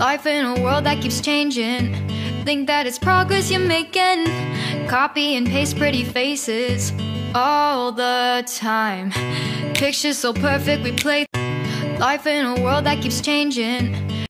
Life in a world that keeps changing. Think that it's progress you're making. Copy and paste pretty faces all the time. Pictures so perfect we play. Life in a world that keeps changing.